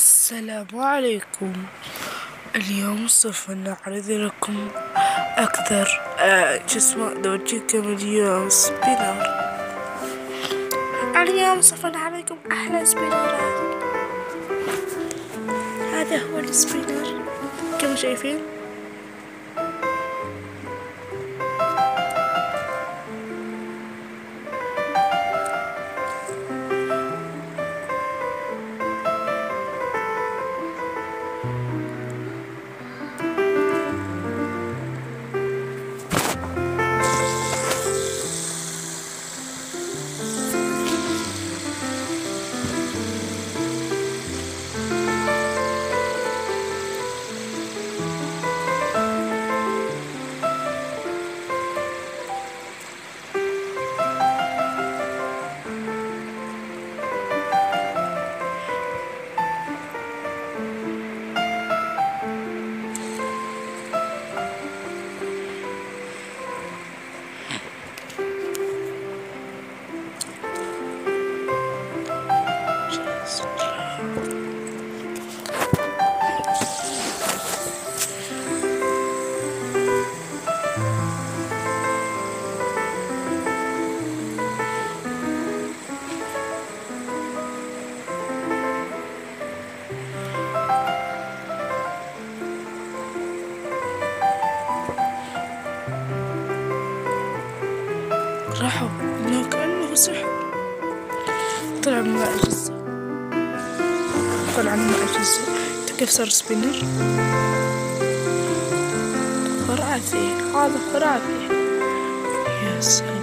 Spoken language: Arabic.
السلام عليكم. اليوم سوف نعرض لكم أكثر آه شو اسمه نورجيكم اليوم سبينر اليوم سوف نعرض لكم أحلى سبينرات هذا هو السبينر كما شايفين؟ راحوا إنه كأنه سحر طلع من طلع من الأجهزة كيف صار سبينر؟ خرافي هذا خرافي يا سلام.